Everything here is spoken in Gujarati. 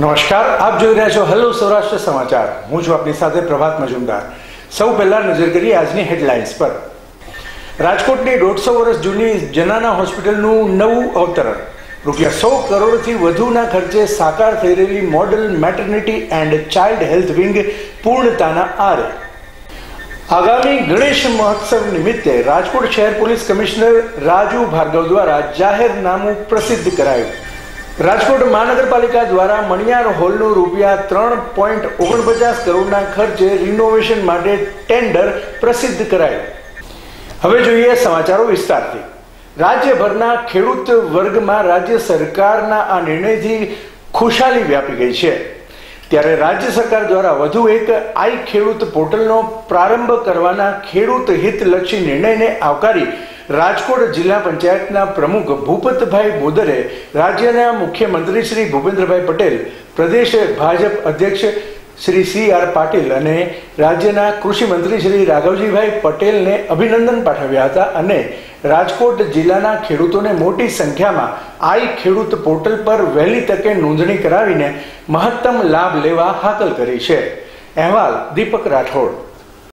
નમસ્કાર, આપ જોઈ રહ્યા છો હેલો સૌરાષ્ટ્ર સમાચાર. હું છું આપની સાથે પ્રભાત મજુમદાર. સૌ પહેલા નજર કરી આજની હેડલાઇન્સ પર. રાજકોટની દોઢસો વર્ષ જૂની જનાના હોસ્પિટલનું નવું અવતરણ. રૂપિયા સો કરોડથી વધુના ખર્ચે સાકાર થઈ રહેલી model maternity and child health wing પૂર્ણતાના આરે. આગામી ગણેશ મહોત્સવ નિમિત્તે રાજકોટ શહેર પોલીસ કમિશનર રાજુ ભાર્ગવ દ્વારા જાહેરનામું પ્રસિદ્ધ કરાયું. રાજકોટ મહાનગરપાલિકા દ્વારા મણિયાર હોલનું રૂપિયા ત્રણ પોઈન્ટ ઓગણપચાસ કરોડના ખર્ચે રિનોવેશન માટે ટેન્ડર પ્રસિદ્ધ કરાયું. હવે જોઈએ સમાચારો વિસ્તારથી. રાજ્યભરના ખેડૂત વર્ગમાં રાજ્ય સરકારના આ નિર્ણયથી ખુશાલી વ્યાપી ગઈ છે. ત્યારે રાજ્ય સરકાર દ્વારા વધુ એક આઈ ખેડૂત પોર્ટલનો પ્રારંભ કરવાના ખેડૂત હિતલક્ષી નિર્ણયને આવકારી રાજકોટ જિલ્લા પંચાયતના પ્રમુખ ભૂપતભાઈ બોદરે રાજ્યના મુખ્યમંત્રી શ્રી ભૂપેન્દ્રભાઈ પટેલ, પ્રદેશ ભાજપ અધ્યક્ષ શ્રી સી આર પાટીલ અને રાજ્યના કૃષિ મંત્રી શ્રી રાઘવજીભાઈ પટેલને અભિનંદન પાઠવ્યા હતા અને રાજકોટ જિલ્લાના ખેડૂતોને મોટી સંખ્યામાં આઈ ખેડૂત પોર્ટલ પર વહેલી તકે નોંધણી કરાવીને મહત્તમ લાભ લેવા હાકલ કરી છે. અહેવાલ દીપક રાઠોડ.